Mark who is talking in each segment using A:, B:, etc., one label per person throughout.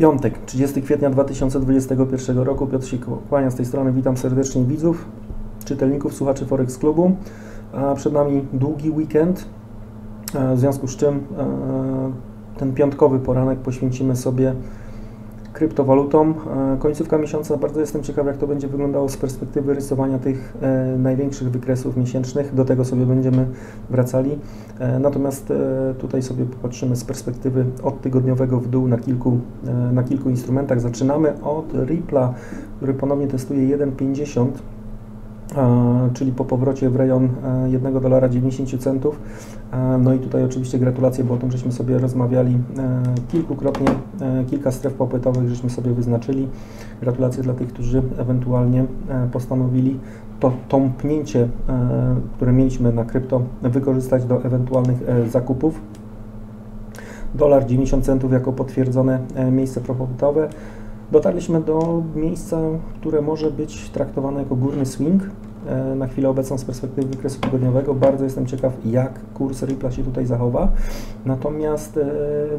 A: Piątek, 30 kwietnia 2021 roku. Piotr się kłania z tej strony. Witam serdecznie widzów, czytelników, słuchaczy Forex Klubu. Przed nami długi weekend, w związku z czym ten piątkowy poranek poświęcimy sobie kryptowalutom. Końcówka miesiąca, bardzo jestem ciekaw, jak to będzie wyglądało z perspektywy rysowania tych e, największych wykresów miesięcznych. Do tego sobie będziemy wracali. E, natomiast e, tutaj sobie popatrzymy z perspektywy od tygodniowego w dół na kilku, na kilku instrumentach. Zaczynamy od Rippla, który ponownie testuje 1,50 czyli po powrocie w rejon 1 dolara 90 centów. No i tutaj oczywiście gratulacje, bo o tym żeśmy sobie rozmawiali kilkukrotnie, kilka stref popytowych żeśmy sobie wyznaczyli. Gratulacje dla tych, którzy ewentualnie postanowili to tąpnięcie, które mieliśmy na krypto, wykorzystać do ewentualnych zakupów. Dolar 90 centów jako potwierdzone miejsce popytowe. Dotarliśmy do miejsca, które może być traktowane jako górny swing e, na chwilę obecną z perspektywy wykresu tygodniowego. Bardzo jestem ciekaw, jak kurs Ripla się tutaj zachowa. Natomiast e,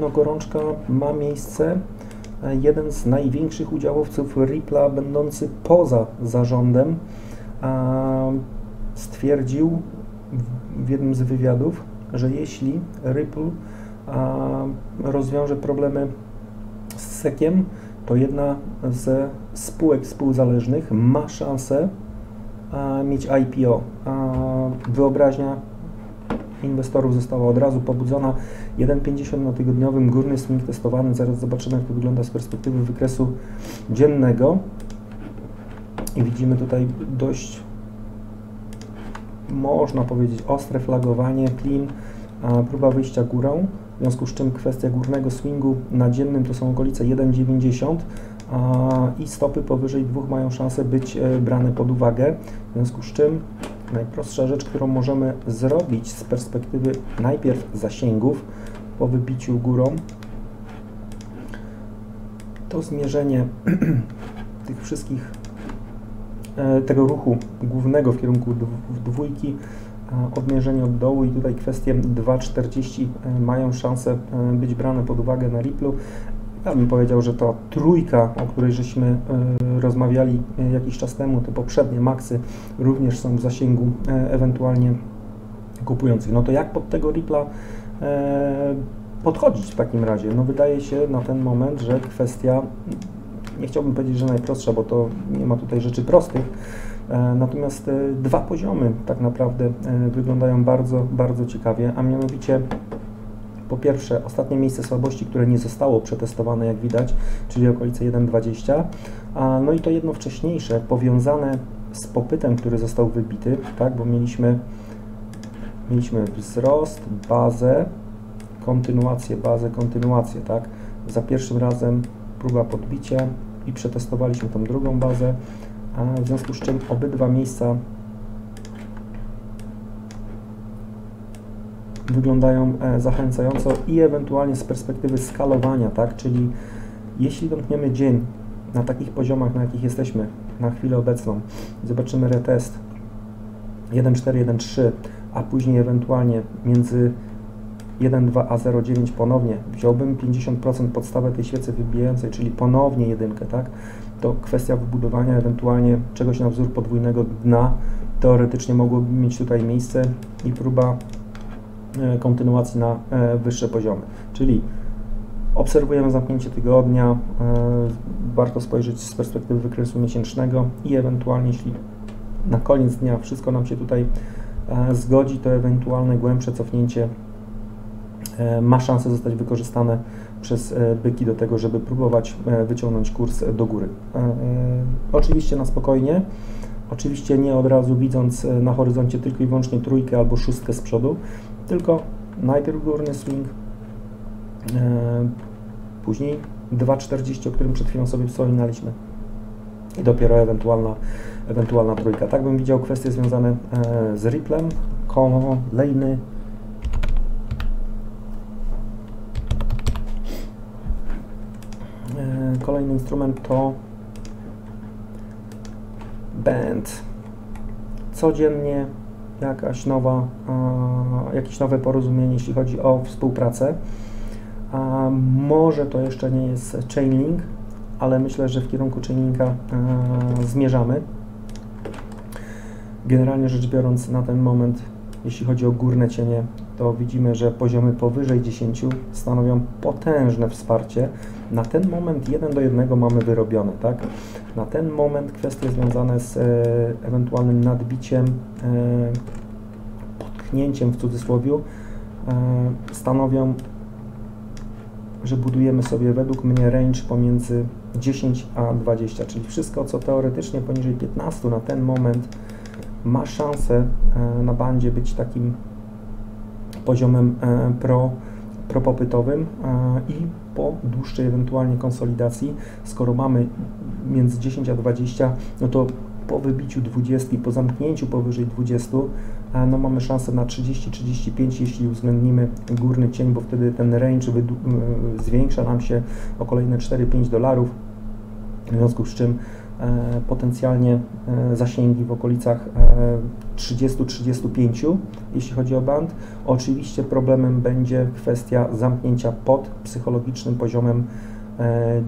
A: no, gorączka ma miejsce. E, jeden z największych udziałowców Ripla, będący poza zarządem, stwierdził w jednym z wywiadów, że jeśli Ripple rozwiąże problemy z sekiem, to jedna ze spółek współzależnych ma szansę mieć IPO. Wyobraźnia inwestorów została od razu pobudzona. 1,50 na tygodniowym górny swing testowany. Zaraz zobaczymy, jak to wygląda z perspektywy wykresu dziennego. I widzimy tutaj dość, można powiedzieć, ostre flagowanie, clean, próba wyjścia górą w związku z czym kwestia górnego swingu na dziennym to są okolice 1,90 i stopy powyżej dwóch mają szansę być e, brane pod uwagę, w związku z czym najprostsza rzecz, którą możemy zrobić z perspektywy najpierw zasięgów po wybiciu górą, to zmierzenie tych wszystkich e, tego ruchu głównego w kierunku dwójki odmierzenie od dołu i tutaj kwestie 2,40 e, mają szansę e, być brane pod uwagę na Ripplu. Ja bym powiedział, że to trójka, o której żeśmy e, rozmawiali jakiś czas temu, te poprzednie maksy również są w zasięgu ewentualnie kupujących. No to jak pod tego Rippla podchodzić w takim razie? No wydaje się na ten moment, że kwestia, nie chciałbym powiedzieć, że najprostsza, bo to nie ma tutaj rzeczy prostych, E, natomiast e, dwa poziomy tak naprawdę e, wyglądają bardzo, bardzo ciekawie, a mianowicie po pierwsze ostatnie miejsce słabości, które nie zostało przetestowane jak widać, czyli okolice 1,20, no i to jedno wcześniejsze powiązane z popytem, który został wybity, tak, bo mieliśmy, mieliśmy wzrost, bazę, kontynuację, bazę, kontynuację, tak, za pierwszym razem próba podbicia i przetestowaliśmy tą drugą bazę, w związku z czym obydwa miejsca wyglądają e, zachęcająco i ewentualnie z perspektywy skalowania, tak, czyli jeśli domkniemy dzień na takich poziomach, na jakich jesteśmy na chwilę obecną, zobaczymy retest 1.4, 1.3, a później ewentualnie między 1.2 a 0.9 ponownie wziąłbym 50% podstawę tej świecy wybijającej, czyli ponownie jedynkę, tak? To kwestia wybudowania ewentualnie czegoś na wzór podwójnego dna teoretycznie mogłoby mieć tutaj miejsce i próba e, kontynuacji na e, wyższe poziomy. Czyli obserwujemy zamknięcie tygodnia, e, warto spojrzeć z perspektywy wykresu miesięcznego i ewentualnie, jeśli na koniec dnia wszystko nam się tutaj zgodzi, to ewentualne głębsze cofnięcie ma szansę zostać wykorzystane przez e, byki do tego, żeby próbować e, wyciągnąć kurs do góry. E, oczywiście na spokojnie, oczywiście nie od razu widząc na horyzoncie tylko i wyłącznie trójkę albo szóstkę z przodu, tylko najpierw górny swing, później 2,40, o którym przed chwilą sobie wspominaliśmy i dopiero ewentualna, ewentualna trójka. Tak bym widział kwestie związane z Ripplem, kolejny Instrument to band. Codziennie jakaś nowa, jakieś nowe porozumienie, jeśli chodzi o współpracę. Może to jeszcze nie jest chainlink, ale myślę, że w kierunku chainlinka zmierzamy. Generalnie rzecz biorąc, na ten moment, jeśli chodzi o górne cienie, to widzimy, że poziomy powyżej 10 stanowią potężne wsparcie. Na ten moment 1 do 1 mamy wyrobione, tak? Na ten moment kwestie związane z e, ewentualnym nadbiciem, e, potknięciem w cudzysłowie, e, stanowią, że budujemy sobie według mnie range pomiędzy 10 a 20, czyli wszystko, co teoretycznie poniżej 15 na ten moment ma szansę e, na bandzie być takim poziomem e, pro, propopytowym e, i po dłuższej ewentualnie konsolidacji, skoro mamy między 10 a 20, no to po wybiciu 20, po zamknięciu powyżej 20, no mamy szansę na 30-35, jeśli uwzględnimy górny cień, bo wtedy ten range zwiększa nam się o kolejne 4-5 dolarów, w związku z czym E, potencjalnie e, zasięgi w okolicach 30-35, e, jeśli chodzi o band. Oczywiście problemem będzie kwestia zamknięcia pod psychologicznym poziomem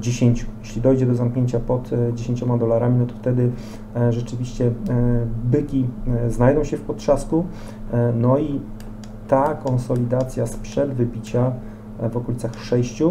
A: 10. Jeśli dojdzie do zamknięcia pod 10 dolarami, no to wtedy rzeczywiście byki znajdą się w potrzasku, no i ta konsolidacja sprzed wybicia w okolicach 6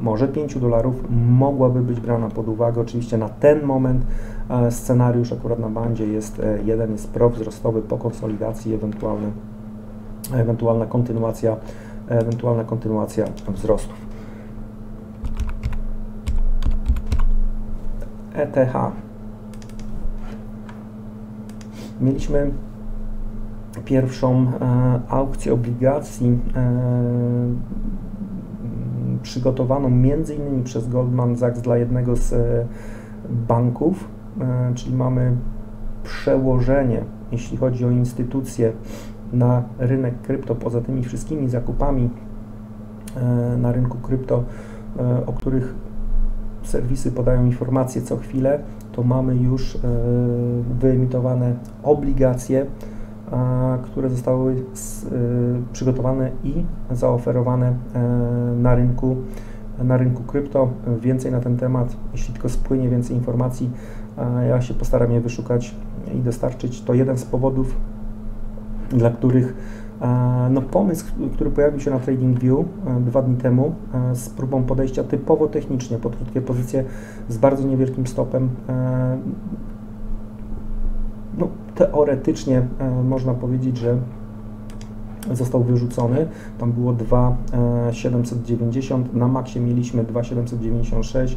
A: może 5 dolarów mogłaby być brana pod uwagę. Oczywiście na ten moment e, scenariusz akurat na bandzie jest e, jeden, jest prowzrostowy po konsolidacji, ewentualny, ewentualna kontynuacja, ewentualna kontynuacja wzrostów. ETH. Mieliśmy pierwszą e, aukcję obligacji przygotowaną między innymi przez Goldman Sachs dla jednego z e, banków, e, czyli mamy przełożenie, jeśli chodzi o instytucje na rynek krypto, poza tymi wszystkimi zakupami e, na rynku krypto, o których serwisy podają informacje co chwilę, to mamy już wyemitowane obligacje które zostały y, przygotowane i zaoferowane e, na rynku, na rynku krypto. Więcej na ten temat, jeśli tylko spłynie więcej informacji, ja się postaram je wyszukać i dostarczyć. To jeden z powodów, dla których no, pomysł, który pojawił się na TradingView e, dwa dni temu e, z próbą podejścia typowo technicznie pod krótkie pozycje z bardzo niewielkim stopem teoretycznie e, można powiedzieć, że został wyrzucony. Tam było 2,790, e, na maksie mieliśmy 2,796.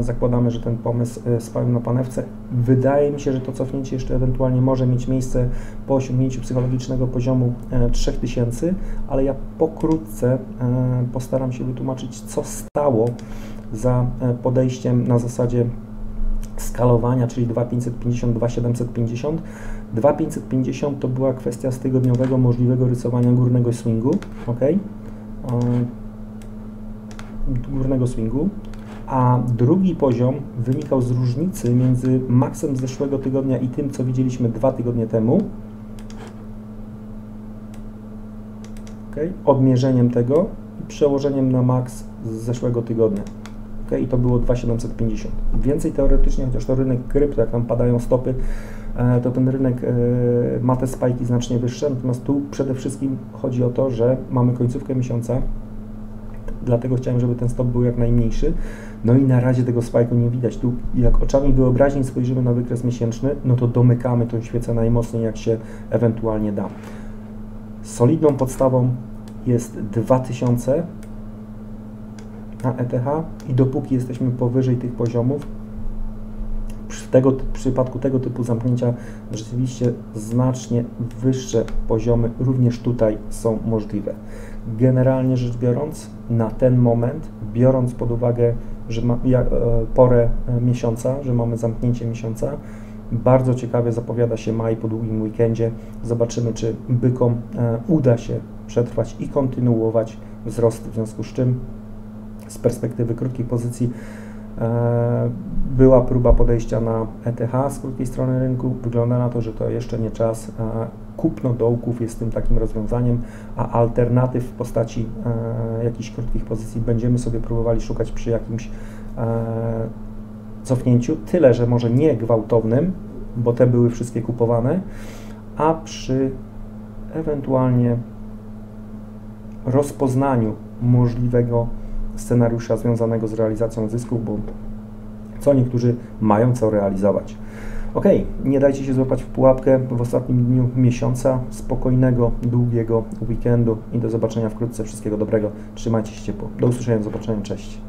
A: Zakładamy, że ten pomysł e, spalił na panewce. Wydaje mi się, że to cofnięcie jeszcze ewentualnie może mieć miejsce po osiągnięciu psychologicznego poziomu 3000, ale ja pokrótce postaram się wytłumaczyć, co stało za podejściem na zasadzie skalowania, czyli 2550, 2750. 2550 to była kwestia z tygodniowego możliwego rysowania górnego swingu, ok? Górnego swingu. A drugi poziom wynikał z różnicy między maksem zeszłego tygodnia i tym, co widzieliśmy dwa tygodnie temu. Okay? Odmierzeniem tego i przełożeniem na maks z zeszłego tygodnia? I to było 2750. Więcej teoretycznie, chociaż to rynek krypto, jak tam padają stopy, e, to ten rynek e, ma te spajki znacznie wyższe, natomiast tu przede wszystkim chodzi o to, że mamy końcówkę miesiąca, dlatego chciałem, żeby ten stop był jak najmniejszy. No i na razie tego spajku nie widać. Tu jak oczami wyobraźni spojrzymy na wykres miesięczny, no to domykamy tą świecę najmocniej, jak się ewentualnie da. Solidną podstawą jest 2000, na ETH i dopóki jesteśmy powyżej tych poziomów, w, tego, w przypadku tego typu zamknięcia rzeczywiście znacznie wyższe poziomy również tutaj są możliwe. Generalnie rzecz biorąc, na ten moment, biorąc pod uwagę, że ma, e, porę e, miesiąca, że mamy zamknięcie miesiąca, bardzo ciekawie zapowiada się maj po długim weekendzie. Zobaczymy, czy bykom e, uda się przetrwać i kontynuować wzrost, w związku z czym z perspektywy krótkich pozycji e, była próba podejścia na ETH z krótkiej strony rynku. Wygląda na to, że to jeszcze nie czas. Kupno dołków jest tym takim rozwiązaniem, a alternatyw w postaci e, jakichś krótkich pozycji będziemy sobie próbowali szukać przy jakimś e, cofnięciu, tyle że może nie gwałtownym, bo te były wszystkie kupowane, a przy ewentualnie rozpoznaniu możliwego scenariusza związanego z realizacją zysków, bo co niektórzy mają co realizować. Ok, nie dajcie się złapać w pułapkę w ostatnim dniu miesiąca. Spokojnego, długiego weekendu i do zobaczenia wkrótce. Wszystkiego dobrego. Trzymajcie się ciepło. Do usłyszenia, do zobaczenia. Cześć.